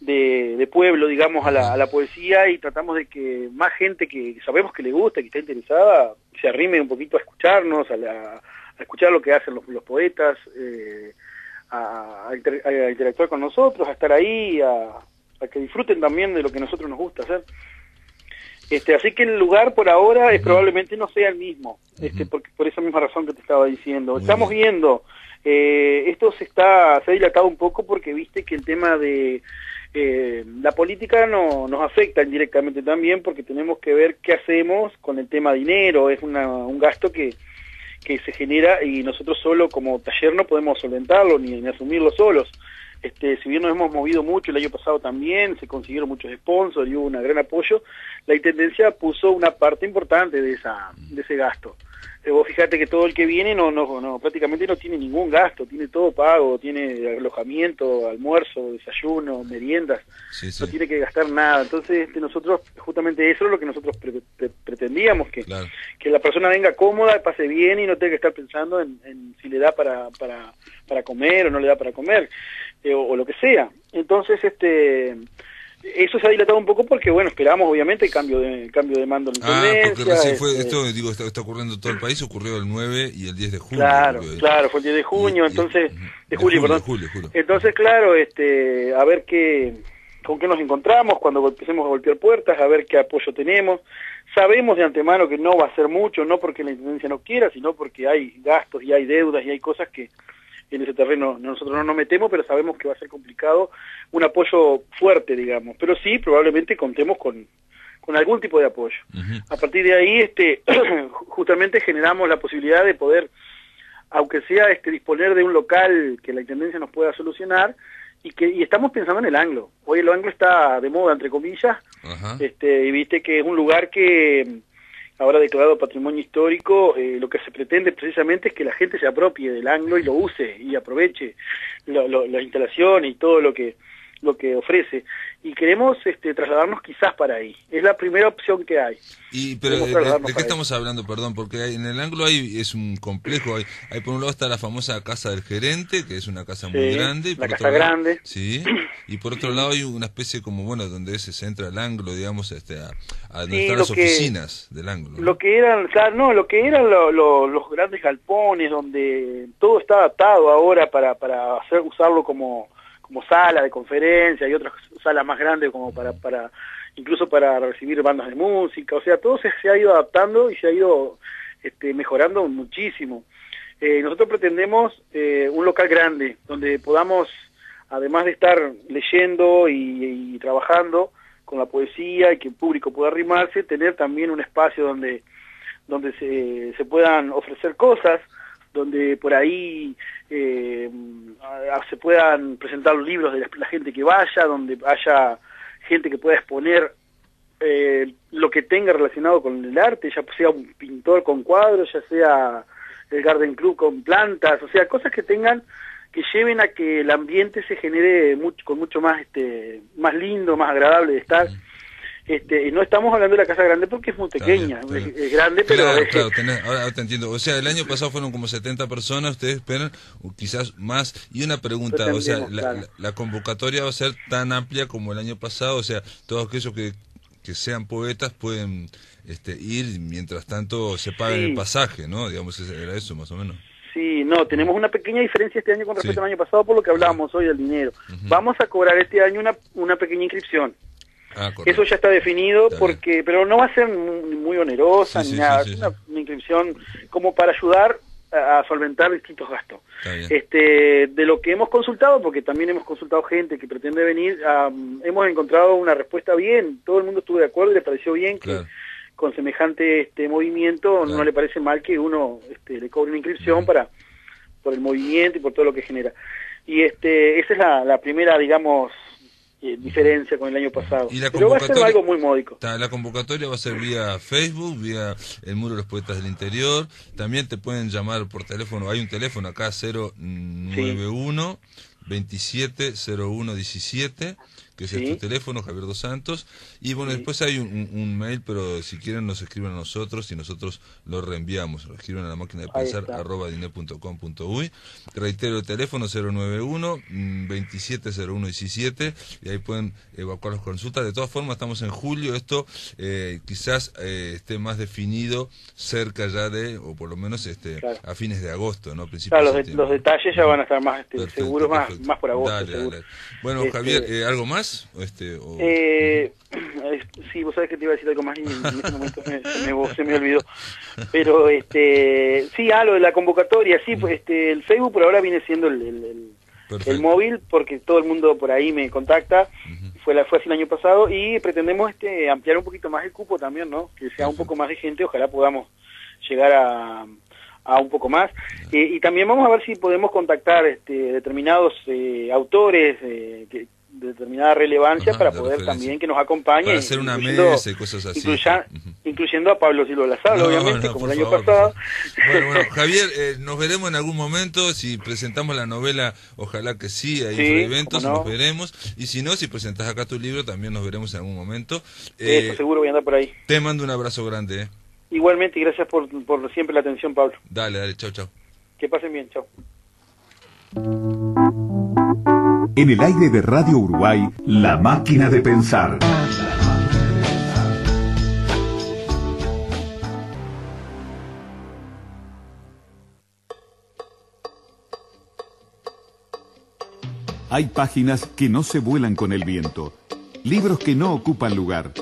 de, pueblo, digamos, a la, a la poesía y tratamos de que más gente que sabemos que le gusta, que está interesada, se arrime un poquito a escucharnos, a, a escuchar lo que hacen los, poetas, eh, a, interactuar con nosotros, a estar ahí, a, para que disfruten también de lo que a nosotros nos gusta hacer. Este, así que el lugar por ahora es, probablemente no sea el mismo, este, porque, por esa misma razón que te estaba diciendo. Estamos viendo, eh, esto se está se ha dilatado un poco porque viste que el tema de eh, la política no, nos afecta indirectamente también porque tenemos que ver qué hacemos con el tema dinero, es una, un gasto que, que se genera y nosotros solo como taller no podemos solventarlo ni, ni asumirlo solos. Este, si bien nos hemos movido mucho el año pasado también, se consiguieron muchos sponsors y hubo un gran apoyo, la Intendencia puso una parte importante de, esa, de ese gasto. Eh, vos fíjate que todo el que viene no, no, no, prácticamente no tiene ningún gasto, tiene todo pago, tiene alojamiento, almuerzo, desayuno, meriendas, no tiene que gastar nada. Entonces este, nosotros, justamente eso es lo que nosotros pretendíamos, que, que la persona venga cómoda, pase bien y no tenga que estar pensando en, en si le da para, para, para comer o no le da para comer, eh, o, o, lo que sea. Entonces, este eso se ha dilatado un poco porque, bueno, esperamos obviamente el cambio de, el cambio de mando en Ah, porque recién fue, este esto digo, está, está, ocurriendo en todo el país, ocurrió el 9 y el 10 de junio. Claro, claro, fue el 10 de junio, y, entonces, de, julio, perdón. Julio, julio. Entonces, claro, este, a ver qué, con qué nos encontramos cuando empecemos a golpear puertas, a ver qué apoyo tenemos. Sabemos de antemano que no va a ser mucho, no porque la Intendencia no quiera, sino porque hay gastos y hay deudas y hay cosas que en ese terreno nosotros no nos metemos, pero sabemos que va a ser complicado un apoyo fuerte, digamos. Pero sí, probablemente contemos con, con algún tipo de apoyo. Uh -huh. A partir de ahí, este, <clears throat> justamente generamos la posibilidad de poder, aunque sea este, disponer de un local que la Intendencia nos pueda solucionar, y que y estamos pensando en el anglo. Hoy el anglo está de moda, entre comillas, uh -huh. este, y viste que es un lugar que ahora declarado patrimonio histórico, eh, lo que se pretende precisamente es que la gente se apropie del anglo y lo use y aproveche las instalaciones y todo lo que lo que ofrece y queremos este, trasladarnos quizás para ahí. Es la primera opción que hay. Y pero de, qué estamos ahí. hablando perdón porque hay, en el ángulo hay es un complejo. Hay, hay, por un lado está la famosa casa del gerente que es una casa sí, muy grande la casa grande lado, sí y por otro lado hay una especie como bueno donde se entra el ángulo digamos este a, a donde sí, están las que, oficinas del ángulo ¿no? lo que eran claro, no lo que eran lo, lo, los grandes galpones donde todo está adaptado ahora para para hacer usarlo como como sala de conferencia y otras salas más grandes como para, para incluso para recibir bandas de música, o sea, todo se, se ha ido adaptando y se ha ido este, mejorando muchísimo. Eh, nosotros pretendemos eh, un local grande, donde podamos, además de estar leyendo y, trabajando con la poesía y que el público pueda arrimarse, tener también un espacio donde, donde se, se puedan ofrecer cosas, donde por ahí eh, se puedan presentar los libros de la, la, gente que vaya, donde haya gente que pueda exponer eh, lo que tenga relacionado con el arte, ya sea un pintor con cuadros, ya sea el Garden Club con plantas, o sea, cosas que tengan que lleven a que el ambiente se genere mucho, con mucho más este más lindo, más agradable de estar. Este, no estamos hablando de la casa grande porque es muy pequeña, es, es, grande, pero... Claro, claro, tenés, ahora te entiendo. O sea, el año pasado fueron como 70 personas, ustedes esperan quizás más. Y una pregunta, o sea, la, la, la, convocatoria va a ser tan amplia como el año pasado, o sea, todos aquellos que, que sean poetas pueden este, ir mientras tanto se paguen sí. el pasaje, ¿no? Digamos, era eso más o menos. Sí, no, tenemos una pequeña diferencia este año con respecto sí. al año pasado por lo que hablábamos hoy del dinero. Uh -huh. Vamos a cobrar este año una, una pequeña inscripción. Ah, Eso ya está definido, está porque bien. pero no va a ser muy, muy onerosa sí, ni sí, nada, sí, es una, una, inscripción como para ayudar a, a solventar distintos gastos. Este, de lo que hemos consultado, porque también hemos consultado gente que pretende venir, um, hemos encontrado una respuesta bien, todo el mundo estuvo de acuerdo y le pareció bien que con semejante este movimiento claro. no le parece mal que uno este, le cobre una inscripción uh -huh. para por el movimiento y por todo lo que genera. Y este, esa es la, la primera, digamos, eh, diferencia con el año pasado. ¿Y la Pero va a ser algo muy módico. La convocatoria va a ser vía Facebook, vía el Muro de los Poetas del Interior. También te pueden llamar por teléfono. Hay un teléfono acá, 091 sí. 270117 que es sí. tu teléfono, Javier Dos Santos. Y bueno, sí. después hay un, un, un, mail, pero si quieren nos escriben a nosotros y nosotros lo reenviamos. Lo escriben a la máquina de pensar arroba dine.com.uy. Reitero el teléfono 091 270117 y ahí pueden evacuar las consultas. De todas formas, estamos en julio. Esto eh, quizás eh, esté más definido cerca ya de, o por lo menos este claro. a fines de agosto, ¿no? Principios claro, los, de, los, detalles ya van a estar más este, seguros, más, más por agosto. Dale, dale. Bueno, este, Javier, eh, ¿algo más? Este, o... eh, <clears throat> sí, vos sabés que te iba a decir algo más y en este momento me, se, me, se, me, olvidó. Pero este, sí, ah, lo de la convocatoria, sí, pues, este, el Facebook por ahora viene siendo el, el, el, el móvil porque todo el mundo por ahí me contacta. Uh -huh. Fue, la, fue así el año pasado y pretendemos este, ampliar un poquito más el cupo también, ¿no? Que sea un poco más de gente, ojalá podamos llegar a a un poco más. y también vamos a ver si podemos contactar este, determinados autores que, de determinada relevancia para poder también que nos acompañe. Para hacer una mesa y cosas así. Incluyendo a Pablo Silva Lazaro, obviamente, como el año pasado. Bueno, bueno, <laughs> Javier, eh, nos veremos en algún momento. Si presentamos la novela, ojalá que sí, hay eventos, nos veremos. Y si no, si presentas acá tu libro, también nos veremos en algún momento. Eh, seguro voy a andar por ahí. Te mando un abrazo grande. Eh. Igualmente, y gracias por, por siempre la atención, Pablo. Dale, dale, chao, chao. Que pasen bien, chao. En el aire de Radio Uruguay, La Máquina de Pensar. Hay páginas que no se vuelan con el viento, libros que no ocupan lugar,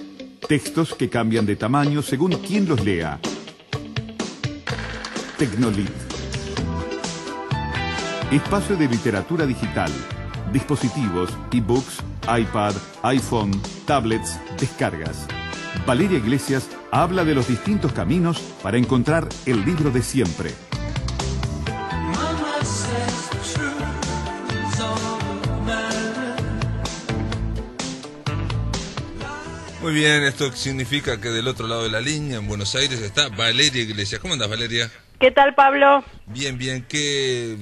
textos que cambian de tamaño según quien los lea. Tecnolit. Espacio de literatura digital dispositivos, e-books, iPad, iPhone, tablets, descargas. Valeria Iglesias habla de los distintos caminos para encontrar el libro de siempre. Muy bien, esto significa que del otro lado de la línea, en Buenos Aires, está Valeria Iglesias. ¿Cómo andas, Valeria? ¿Qué tal, Pablo? Bien, bien. ¿Qué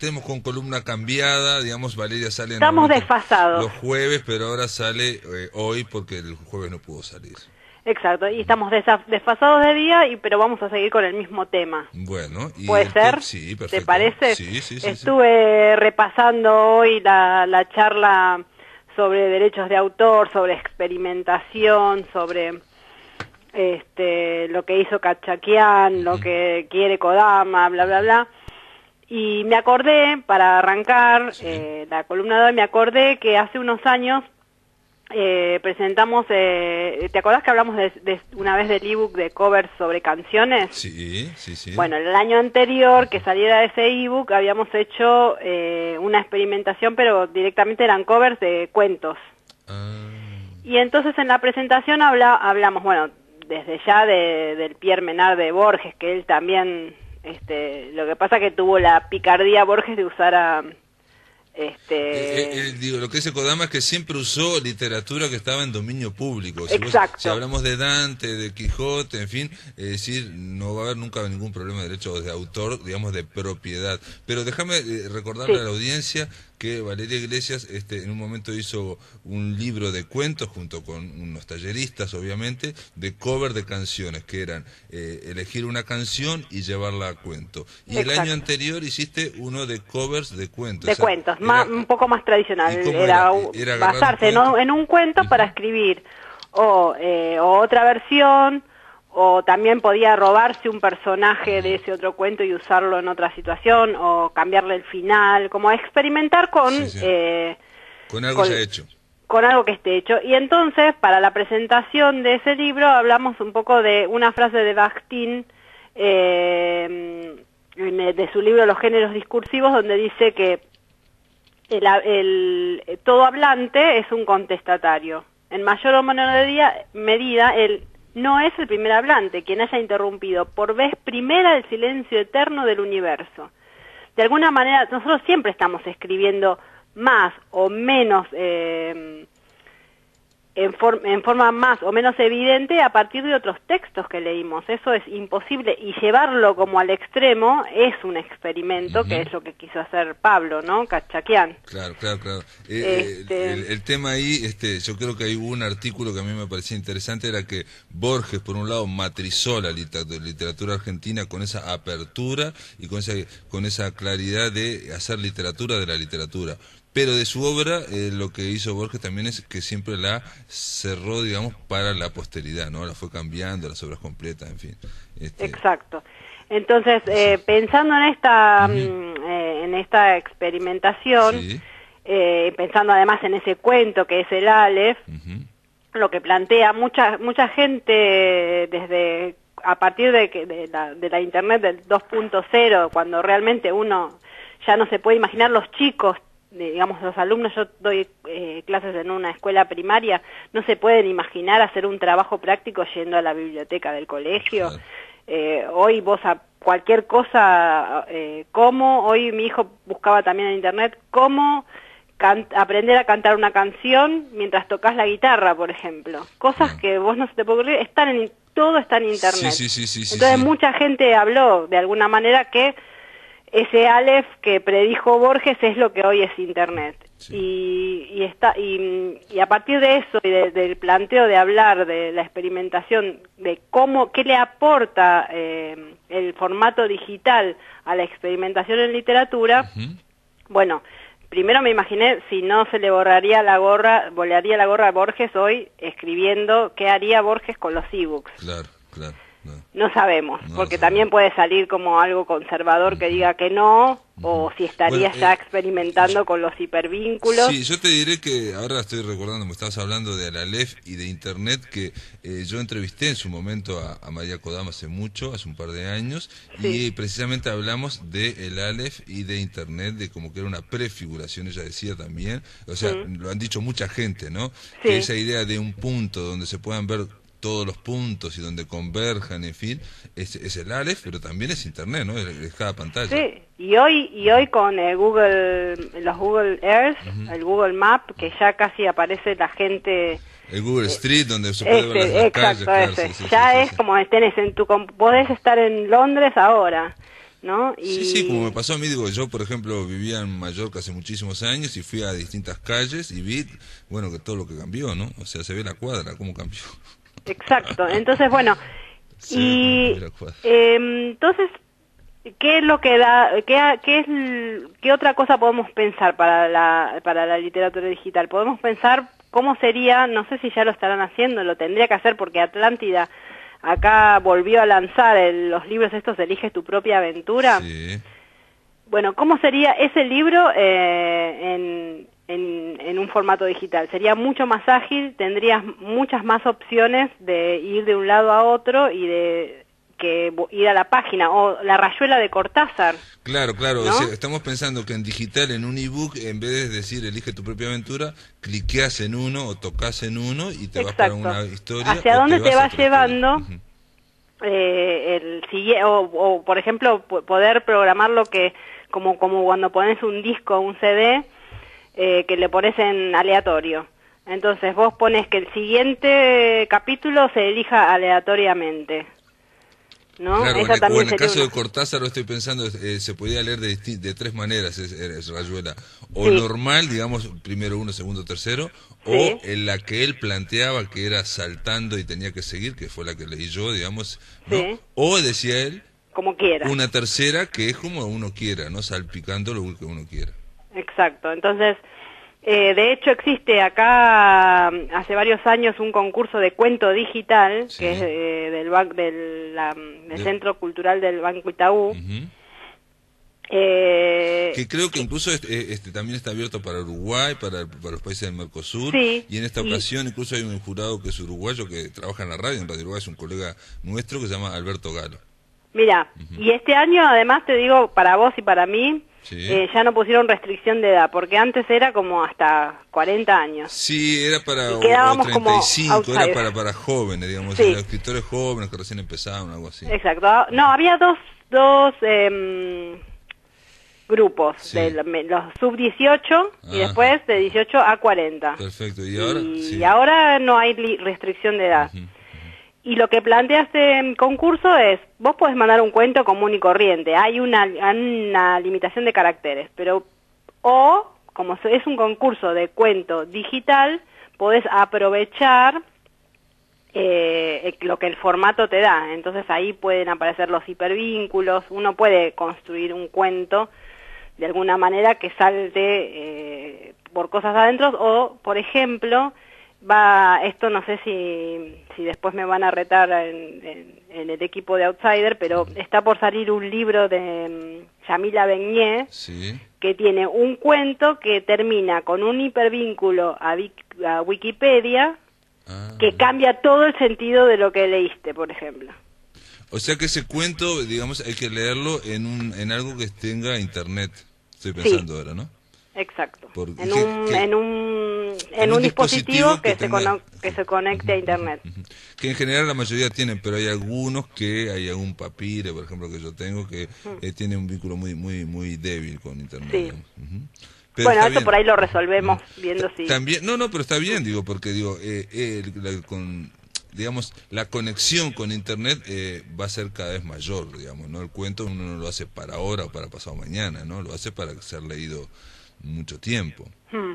tenemos con columna cambiada, digamos, Valeria sale Estamos desfasados. los jueves, pero ahora sale eh, hoy porque el jueves no pudo salir. Exacto, y estamos desfasados de día, y pero vamos a seguir con el mismo tema. Bueno, y ¿puede ser? Sí, perfecto. ¿Te parece? Sí, sí, sí. Estuve repasando hoy la, la charla sobre derechos de autor, sobre experimentación, sobre este lo que hizo Kachakian, lo que quiere Kodama, bla, bla, bla. Y me acordé, para arrancar eh, la columna de hoy, me acordé que hace unos años eh, presentamos, eh, ¿te acordás que hablamos de, una vez del ebook de covers sobre canciones? Sí, sí, sí. Bueno, el año anterior que saliera ese ebook habíamos hecho una experimentación, pero directamente eran covers de cuentos. Ah. Y entonces en la presentación habla, hablamos, bueno, desde ya de, del Pierre Menard de Borges, que él también este, lo que pasa que tuvo la picardía Borges de usar a este eh, eh, digo, lo que dice Kodama es que siempre usó literatura que estaba en dominio público. Si, Exacto. si hablamos de Dante, de Quijote, en fin, es decir, no va a haber nunca ningún problema de derechos de autor, digamos, de propiedad. Pero déjame eh, recordarle a la audiencia que Valeria Iglesias este, en un momento hizo un libro de cuentos junto con unos talleristas, obviamente, de cover de canciones, que eran eh, elegir una canción y llevarla a cuento. Y el año anterior hiciste uno de covers de cuentos. De cuentos, un poco más tradicional. Era, basarse en un cuento para escribir o, eh, o otra versión o también podía robarse un personaje de ese otro cuento y usarlo en otra situación, o cambiarle el final, como experimentar con... Eh, con algo ya hecho. Con algo que esté hecho. Y entonces, para la presentación de ese libro, hablamos un poco de una frase de Bakhtin, eh, de su libro Los géneros discursivos, donde dice que el, el, todo hablante es un contestatario. En mayor o menor medida, el no es el primer hablante quien haya interrumpido por vez primera el silencio eterno del universo. De alguna manera, nosotros siempre estamos escribiendo más o menos eh, en, en, forma más o menos evidente a partir de otros textos que leímos. Eso es imposible y llevarlo como al extremo es un experimento, que es lo que quiso hacer Pablo, ¿no? Cachaquian. Claro, claro, claro. Eh, eh, este el, tema ahí, este, yo creo que hay un artículo que a mí me parecía interesante, era que Borges, por un lado, matrizó la literatura argentina con esa apertura y con esa, con esa claridad de hacer literatura de la literatura pero de su obra eh, lo que hizo Borges también es que siempre la cerró, digamos, para la posteridad, ¿no? La fue cambiando, las obras completas, en fin. Este... Exacto. Entonces, eh, pensando en esta, mm, eh, en esta experimentación, pensando además en ese cuento que es el Aleph, lo que plantea mucha mucha gente desde a partir de, que, de, la, de la Internet del 2.0, cuando realmente uno ya no se puede imaginar los chicos digamos, los alumnos, yo doy eh, clases en una escuela primaria, no se pueden imaginar hacer un trabajo práctico yendo a la biblioteca del colegio. Eh, hoy vos cualquier cosa, eh, como hoy mi hijo buscaba también en internet, cómo aprender a cantar una canción mientras tocas la guitarra, por ejemplo. Cosas que vos no se te puede ocurrir, están en, todo está en internet. Sí, sí, sí, Entonces mucha gente habló de alguna manera que ese Aleph que predijo Borges es lo que hoy es internet. Y, y, está, y, y, a partir de eso y del planteo de hablar de la experimentación, de cómo, qué le aporta eh, el formato digital a la experimentación en literatura, bueno, primero me imaginé si no se le borraría la gorra, volaría la gorra a Borges hoy escribiendo qué haría Borges con los ebooks. Claro, claro. No, sabemos, porque también puede salir como algo conservador que diga que no, o si estaría ya eh, experimentando con los hipervínculos. Sí, yo te diré que ahora estoy recordando, me estabas hablando de Alalef y de Internet, que eh, yo entrevisté en su momento a, María Kodama hace mucho, hace un par de años, y precisamente hablamos de el Aleph y de Internet, de como que era una prefiguración, ella decía también, o sea, lo han dicho mucha gente, ¿no? Que esa idea de un punto donde se puedan ver todos los puntos y donde converjan, en fin, es, es el Aleph, pero también es Internet, ¿no? Es, cada pantalla. Sí, y hoy, y hoy con el Google, los Google Earth, el Google Map, que ya casi aparece la gente... El Google eh, Street, donde se puede ver las, exacto, calles. Ya es como tenés en tu... Podés estar en Londres ahora. ¿No? Y... Sí, sí, como me pasó a mí, digo, yo por ejemplo vivía en Mallorca hace muchísimos años y fui a distintas calles y vi, bueno, que todo lo que cambió, ¿no? O sea, se ve la cuadra, cómo cambió. Exacto. Entonces, bueno, y eh, entonces, ¿qué es lo que da, qué, qué, es, qué otra cosa podemos pensar para la, para la literatura digital? Podemos pensar cómo sería, no sé si ya lo estarán haciendo, lo tendría que hacer porque Atlántida acá volvió a lanzar los libros estos, Eliges tu propia aventura. Bueno, ¿cómo sería ese libro eh, en, en, un formato digital. Sería mucho más ágil, tendrías muchas más opciones de ir de un lado a otro y de que ir a la página o la rayuela de Cortázar. Claro, claro. estamos pensando que en digital, en un ebook, en vez de decir elige tu propia aventura, cliqueas en uno o tocas en uno y te vas para una historia. ¿Hacia dónde te, va llevando? Eh, el, o, o, por ejemplo, poder programar lo que, como, como cuando pones un disco o un CD, eh, que le pones en aleatorio. Entonces vos pones que el siguiente capítulo se elija aleatoriamente. ¿no? Claro, Esa en, o en el caso de Cortázar, lo estoy pensando, eh, se podía leer de, de tres maneras, es, Rayuela. O normal, digamos, primero uno, segundo, tercero, o en la que él planteaba que era saltando y tenía que seguir, que fue la que leí yo, digamos, ¿no? O decía él, como quiera. Una tercera que es como uno quiera, ¿no? Salpicando lo que uno quiera. Exacto, entonces, eh, de hecho existe acá hace varios años un concurso de cuento digital, que es eh, del, del, Centro Cultural del Banco Itaú. Eh, que creo que incluso este, este, también está abierto para Uruguay, para, los países del Mercosur, y en esta ocasión incluso hay un jurado que es uruguayo que trabaja en la radio, en Radio Uruguay es un colega nuestro que se llama Alberto Galo. Mira, y este año además te digo, para vos y para mí, eh, ya no pusieron restricción de edad, porque antes era como hasta 40 años. Sí, era para o, 35, era para, para jóvenes, digamos, escritores jóvenes que recién empezaban, algo así. Exacto. No, había dos, dos eh, grupos, de los sub-18 y después de 18 a 40. Perfecto, ¿y ahora? Y, ahora no hay restricción de edad. Y lo que plantea este concurso es, vos podés mandar un cuento común y corriente, hay una, limitación de caracteres, pero o, como es un concurso de cuento digital, podés aprovechar eh, lo que el formato te da. Entonces ahí pueden aparecer los hipervínculos, uno puede construir un cuento de alguna manera que salte eh, por cosas adentro. O, por ejemplo, va esto no sé si, si después me van a retar en, el equipo de Outsider, pero está por salir un libro de mm, Yamila Beñé que tiene un cuento que termina con un hipervínculo a, Wikipedia ah. que cambia todo el sentido de lo que leíste, por ejemplo. O sea que ese cuento, digamos, hay que leerlo en, un, en algo que tenga internet. Estoy pensando ahora, ¿no? Exacto. en, un, en, un, en, un, dispositivo, que, se que se conecte a Internet. Que en general la mayoría tienen, pero hay algunos que hay algún papire, por ejemplo, que yo tengo, que eh, tiene un vínculo muy muy muy débil con Internet. bueno, eso por ahí lo resolvemos viendo si... También, no, no, pero está bien, digo, porque digo, eh, eh, con digamos, la conexión con Internet eh, va a ser cada vez mayor, digamos, ¿no? El cuento uno no lo hace para ahora o para pasado mañana, ¿no? Lo hace para ser leído mucho tiempo. Hmm.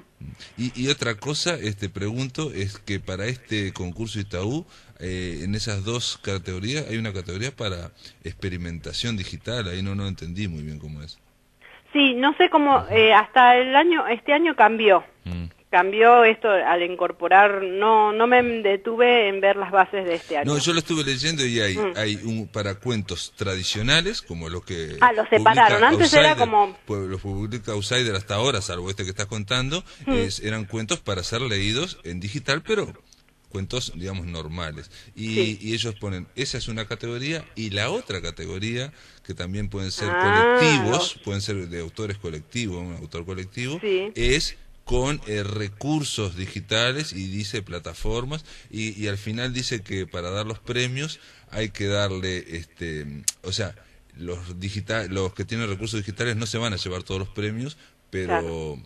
Y, otra cosa, este pregunto, es que para este concurso Itaú, eh, en esas dos categorías, hay una categoría para experimentación digital, ahí no, no entendí muy bien cómo es. Sí, no sé cómo, eh, hasta el año, este año cambió. Mm cambió esto al incorporar, no no me detuve en ver las bases de este año. No, yo lo estuve leyendo y hay, mm. hay un, para cuentos tradicionales, como los que... Ah, los separaron, antes era como... Los publica Outsider hasta ahora, salvo este que estás contando, mm. eran cuentos para ser leídos en digital, pero cuentos, digamos, normales. Y, y, ellos ponen, esa es una categoría, y la otra categoría, que también pueden ser ah, colectivos, pueden ser de autores colectivos, un autor colectivo, es con eh, recursos digitales y dice plataformas y, y, al final dice que para dar los premios hay que darle este o sea los digital los que tienen recursos digitales no se van a llevar todos los premios pero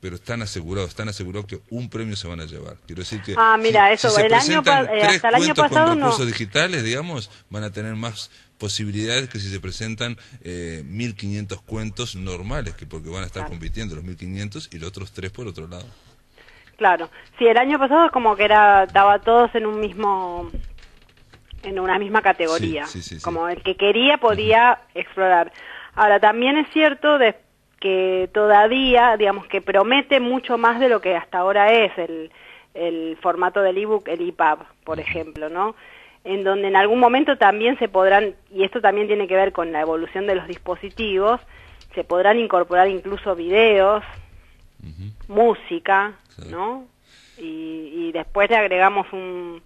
pero están asegurados, están asegurados que un premio se van a llevar. Quiero decir que ah, mira, eso, si el año, eh, hasta el año pasado con recursos digitales, digamos, van a tener más posibilidades que si se presentan eh, 1.500 cuentos normales, que porque van a estar compitiendo los 1.500 y los otros tres por otro lado. Claro, sí, el año pasado es como que era, estaba todos en un mismo, en una misma categoría, como el que quería podía explorar. Ahora, también es cierto de que todavía, digamos, que promete mucho más de lo que hasta ahora es el, el formato del ebook, el EPUB, por ejemplo, ¿no? En donde en algún momento también se podrán, y esto también tiene que ver con la evolución de los dispositivos, se podrán incorporar incluso videos, música, ¿no? Y, y, después le agregamos un,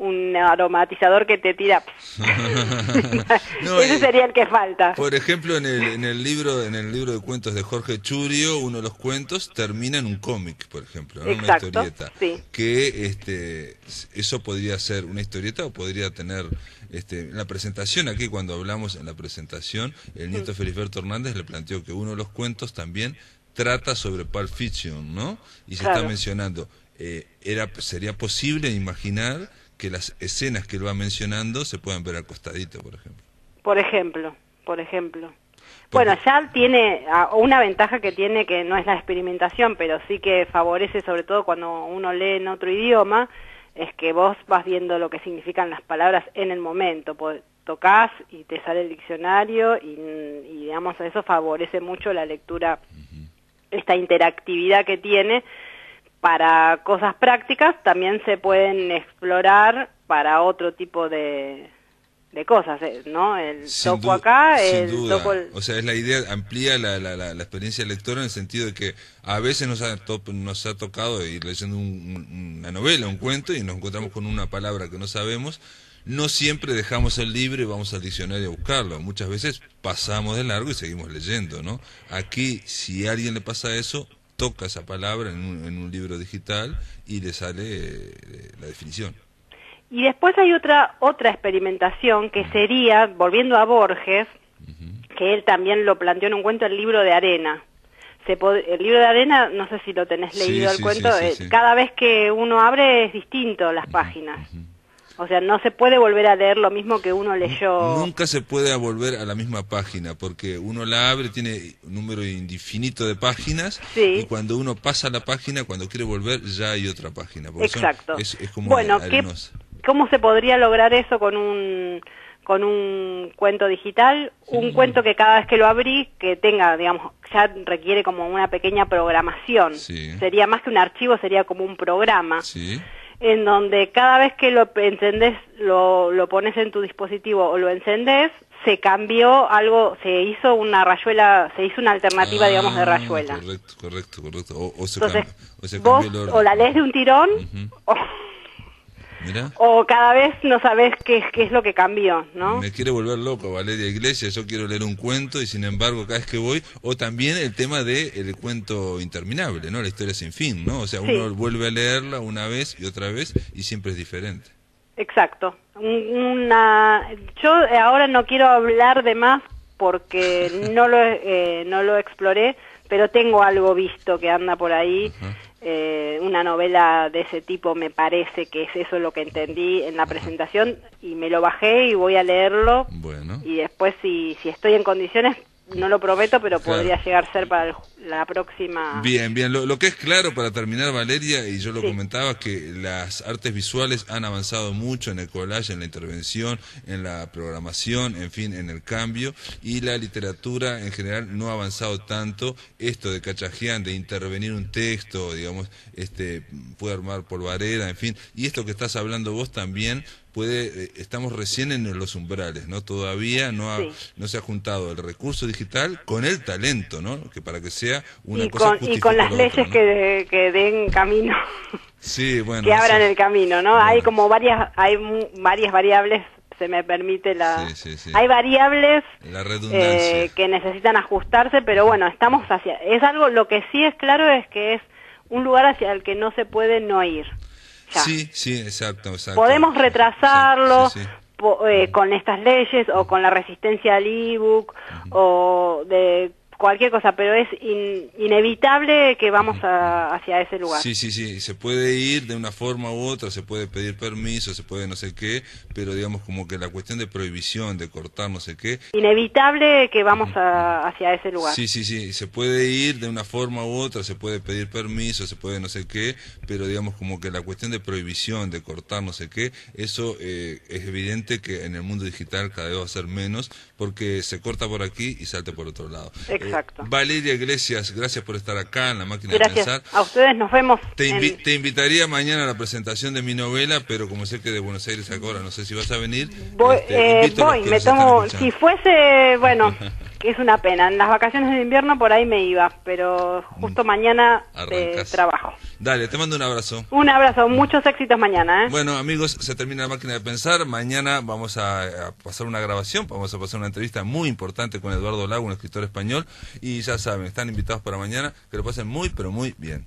un aromatizador que te tira. <laughs> <laughs> Ese sería el que falta. Por ejemplo, en el, en el libro en el libro de cuentos de Jorge Churio, uno de los cuentos termina en un cómic, por ejemplo, una historieta. Que este eso podría ser una historieta o podría tener este, en la presentación aquí cuando hablamos en la presentación, el nieto Felisberto Hernández le planteó que uno de los cuentos también trata sobre Pulp Fiction, ¿no? Y se está mencionando eh, era sería posible imaginar que las escenas que él va mencionando se puedan ver al costadito, por ejemplo. Por ejemplo, por ejemplo. Bueno, ya tiene una ventaja que tiene que no es la experimentación, pero sí que favorece sobre todo cuando uno lee en otro idioma, es que vos vas viendo lo que significan las palabras en el momento, tocas y te sale el diccionario y, digamos eso favorece mucho la lectura, esta interactividad que tiene para cosas prácticas también se pueden explorar para otro tipo de, de cosas, eh, ¿no? El toco acá, el toco... O sea, es la idea, amplía la, la, la, experiencia lectora en el sentido de que a veces nos ha, nos ha tocado ir leyendo una novela, un cuento, y nos encontramos con una palabra que no sabemos. No siempre dejamos el libro y vamos al diccionario a buscarlo. Muchas veces pasamos de largo y seguimos leyendo, ¿no? Aquí, si a alguien le pasa eso, toca esa palabra en un, en un libro digital y le sale eh, la definición. Y después hay otra otra experimentación que sería, volviendo a Borges, que él también lo planteó en un cuento, el libro de arena. Se el libro de arena, no sé si lo tenés leído el cuento, eh, cada vez que uno abre es distinto las páginas. O sea, no se puede volver a leer lo mismo que uno leyó. Nunca se puede volver a la misma página, porque uno la abre, tiene un número infinito de páginas, y cuando uno pasa la página, cuando quiere volver, ya hay otra página. Exacto. es, como bueno, ¿cómo se podría lograr eso con un con un cuento digital, un cuento que cada vez que lo abrí, que tenga, digamos, ya requiere como una pequeña programación. Sería más que un archivo, sería como un programa. Sí en donde cada vez que lo encendés, lo, lo pones en tu dispositivo o lo encendés, se cambió algo, se hizo una rayuela, se hizo una alternativa, digamos, de rayuela. Correcto, correcto, correcto. O, o se, Entonces, vos o la lees de un tirón, o, o cada vez no sabes qué, qué es lo que cambió, ¿no? Me quiere volver loco Valeria Iglesias, yo quiero leer un cuento y sin embargo cada vez que voy, o también el tema de el cuento interminable, ¿no? La historia sin fin, ¿no? O sea, uno vuelve a leerla una vez y otra vez y siempre es diferente. Exacto. Una, yo ahora no quiero hablar de más porque <laughs> no lo, eh, no lo exploré, pero tengo algo visto que anda por ahí. Eh, una novela de ese tipo me parece que es eso lo que entendí en la presentación y me lo bajé y voy a leerlo. Bueno. Y después, si, si estoy en condiciones, no lo prometo, pero podría llegar a ser para la próxima. Bien, bien. Lo, que es claro para terminar, Valeria, y yo lo comentaba, que las artes visuales han avanzado mucho en el collage, en la intervención, en la programación, en fin, en el cambio, y la literatura en general no ha avanzado tanto. Esto de cachajean, de intervenir un texto, digamos, este puede armar polvareda, en fin, y esto que estás hablando vos también puede eh, estamos recién en los umbrales, ¿no? Todavía no no se ha juntado el recurso digital con el talento, ¿no? Que para que sea una y cosa con, y con las leyes que, que den camino. Sí, bueno. que abran el camino, ¿no? Hay como varias hay varias variables se me permite la hay variables eh, que necesitan ajustarse pero bueno estamos hacia es algo lo que sí es claro es que es un lugar hacia el que no se puede no ir Sí, sí, exacto, Podemos retrasarlo eh, con estas leyes o con la resistencia al ebook o de cualquier cosa, pero es inevitable que vamos hacia ese lugar. Sí, sí, sí, se puede ir de una forma u otra, se puede pedir permiso, se puede no sé qué, pero digamos como que la cuestión de prohibición, de cortar no sé qué. Inevitable que vamos hacia ese lugar. Sí, sí, sí, se puede ir de una forma u otra, se puede pedir permiso, se puede no sé qué, pero digamos como que la cuestión de prohibición, de cortar no sé qué, eso eh, es evidente que en el mundo digital cada vez va a ser menos porque se corta por aquí y salta por otro lado. Exacto. Valeria Iglesias, gracias por estar acá en la máquina de pensar. A ustedes nos vemos. Te, invitaría mañana a la presentación de mi novela, pero como sé que de Buenos Aires ahora no sé si vas a venir. Voy, este, eh, voy me tomo. Si fuese, bueno. <laughs> que es una pena. En las vacaciones de invierno por ahí me iba, pero justo mañana de trabajo. Dale, te mando un abrazo. Un abrazo, muchos éxitos mañana. ¿eh? Bueno, amigos, se termina la máquina de pensar. Mañana vamos a, pasar una grabación, vamos a pasar una entrevista muy importante con Eduardo Lago, un escritor español. Y ya saben, están invitados para mañana. Que lo pasen muy, pero muy bien.